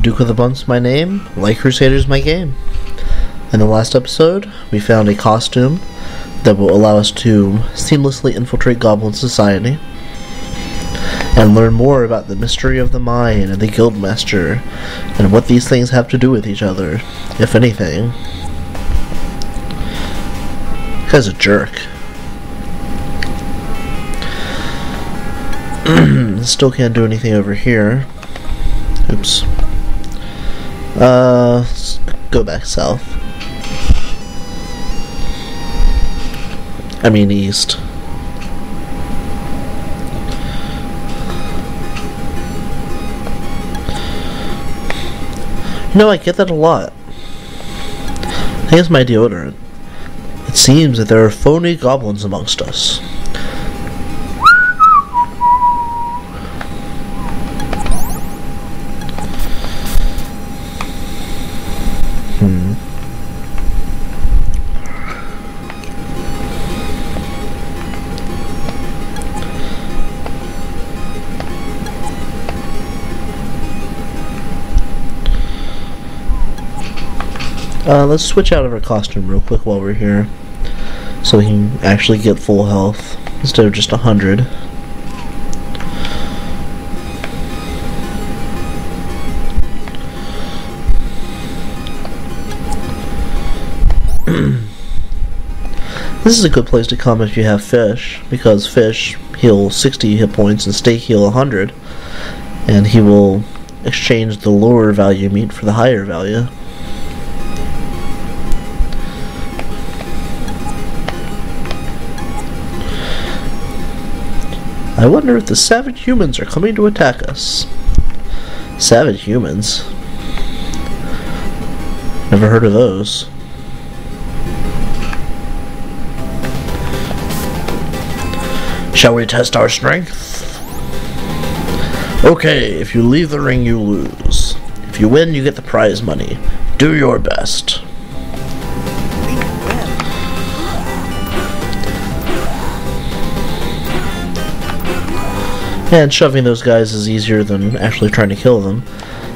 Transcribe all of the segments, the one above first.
Duke of the Bump's my name, Light Crusader's my game. In the last episode, we found a costume that will allow us to seamlessly infiltrate Goblin Society and learn more about the mystery of the mine and the Guildmaster and what these things have to do with each other, if anything. This guy's a jerk. Still can't do anything over here. Oops. Uh, go back south. I mean east. You know, I get that a lot. It's my deodorant. It seems that there are phony goblins amongst us. Uh, let's switch out of our costume real quick while we're here. So we can actually get full health instead of just a hundred. this is a good place to come if you have fish, because fish heal 60 hit points and steak heal 100, and he will exchange the lower value meat for the higher value. I wonder if the savage humans are coming to attack us. Savage humans? Never heard of those. Shall we test our strength? Okay, if you leave the ring, you lose. If you win, you get the prize money. Do your best. And shoving those guys is easier than actually trying to kill them.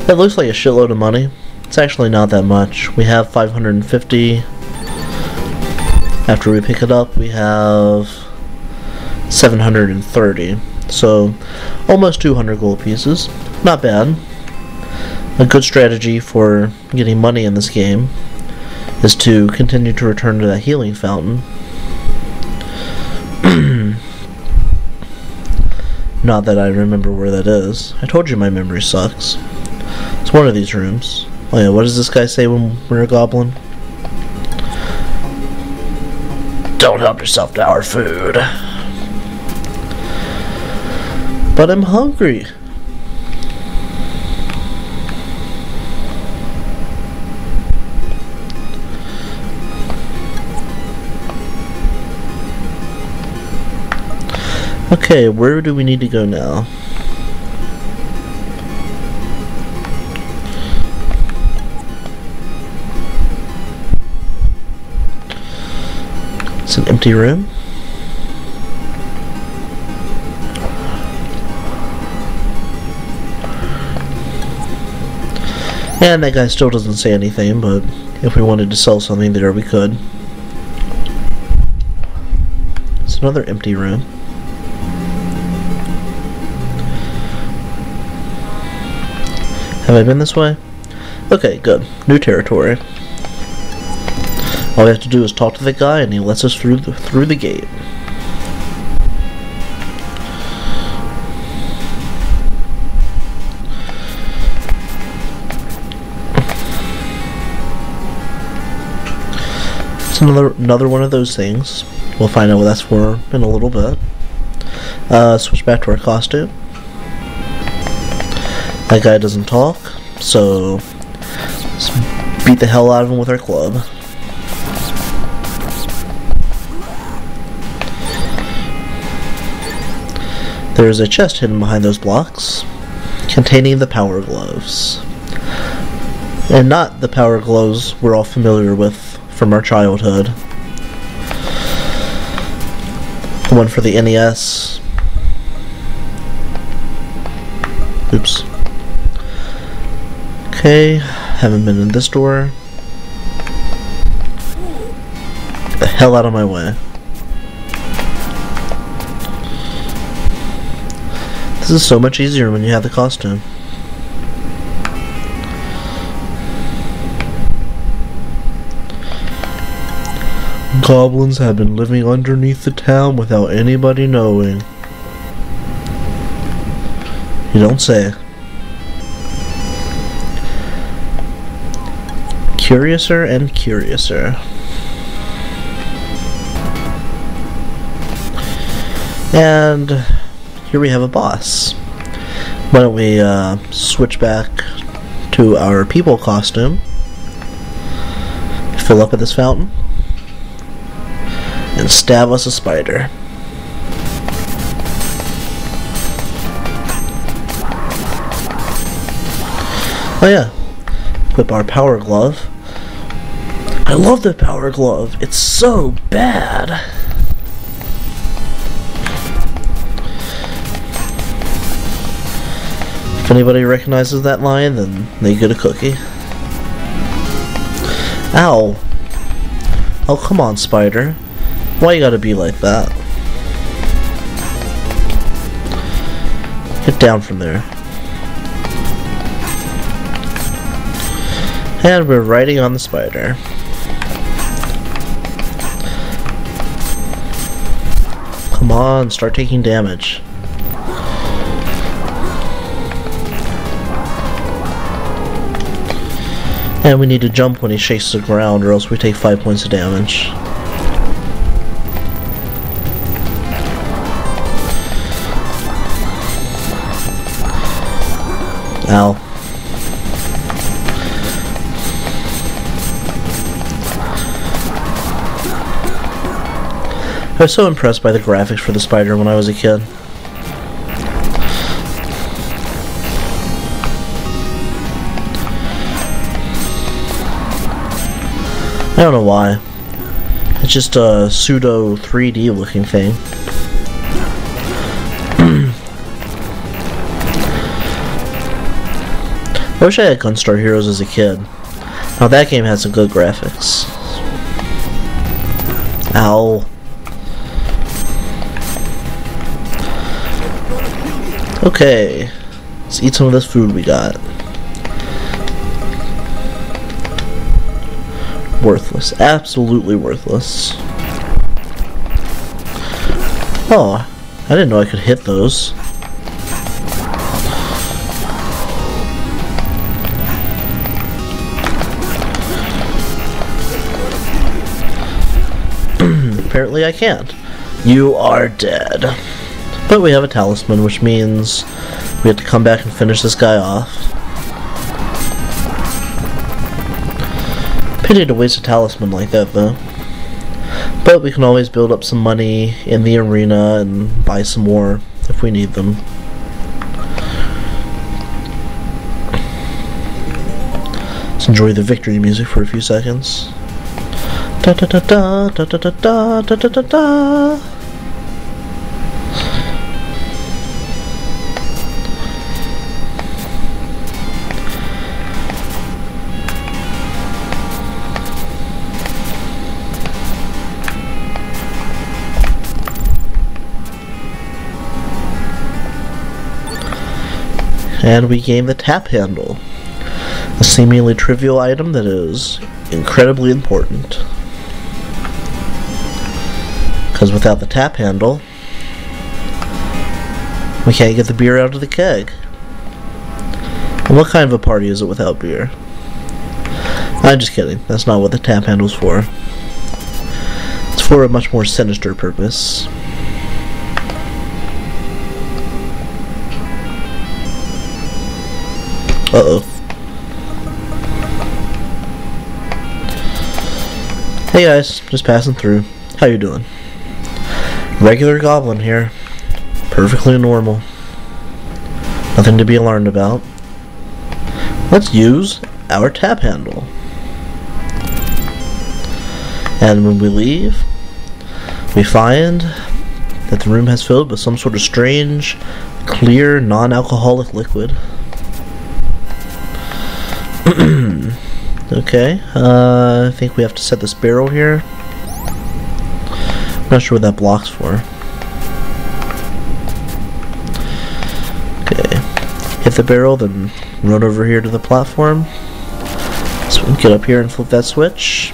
That looks like a shitload of money. It's actually not that much. We have 550. After we pick it up, we have 730. So, almost 200 gold pieces. Not bad. A good strategy for getting money in this game is to continue to return to that healing fountain. Not that I remember where that is. I told you my memory sucks. It's one of these rooms. Oh yeah, what does this guy say when we're a goblin? Don't help yourself to our food. But I'm hungry. Okay, where do we need to go now? It's an empty room. And that guy still doesn't say anything, but if we wanted to sell something there, we could. It's another empty room. Have I been this way? Okay, good. New territory. All we have to do is talk to the guy, and he lets us through the, through the gate. It's another another one of those things. We'll find out what that's for in a little bit. Uh, switch back to our costume. That guy doesn't talk, so let's beat the hell out of him with our club. There is a chest hidden behind those blocks containing the power gloves. And not the power gloves we're all familiar with from our childhood. The one for the NES. Oops. Okay, haven't been in this door. the hell out of my way. This is so much easier when you have the costume. Goblins have been living underneath the town without anybody knowing. You don't say. Curiouser and curiouser. And here we have a boss. Why don't we uh, switch back to our people costume, fill up at this fountain, and stab us a spider. Oh yeah, equip our power glove. I love the power glove. It's so bad. If anybody recognizes that line, then they get a cookie. Ow. Oh, come on, spider. Why you gotta be like that? Get down from there. And we're riding on the spider. Come on, start taking damage. And we need to jump when he shakes the ground or else we take 5 points of damage. Ow. I was so impressed by the graphics for the spider when I was a kid. I don't know why. It's just a pseudo 3D looking thing. I wish I had Gunstar Heroes as a kid. Now that game had some good graphics. Ow. Okay. Let's eat some of this food we got. Worthless. Absolutely worthless. Oh, I didn't know I could hit those. Apparently I can't. You are dead. But we have a talisman, which means we have to come back and finish this guy off. Pity to waste a talisman like that, though. But we can always build up some money in the arena and buy some more if we need them. Let's enjoy the victory music for a few seconds. Da da da da da da da da da da da. And we gain the tap handle. A seemingly trivial item that is incredibly important. Because without the tap handle, we can't get the beer out of the keg. And what kind of a party is it without beer? I'm just kidding. That's not what the tap handle's for. It's for a much more sinister purpose. Uh-oh. Hey guys, just passing through. How you doing? Regular goblin here. Perfectly normal. Nothing to be alarmed about. Let's use our tap handle. And when we leave, we find that the room has filled with some sort of strange, clear, non-alcoholic liquid. okay, uh, I think we have to set this barrel here. I'm not sure what that block's for. Okay, hit the barrel, then run over here to the platform. So we can get up here and flip that switch.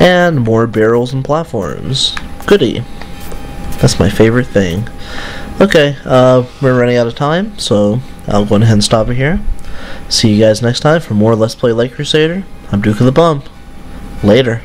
And more barrels and platforms. Goody. That's my favorite thing. Okay, uh, we're running out of time, so I'll go ahead and stop it here. See you guys next time for more Let's Play Light Crusader. I'm Duke of the Bump. Later.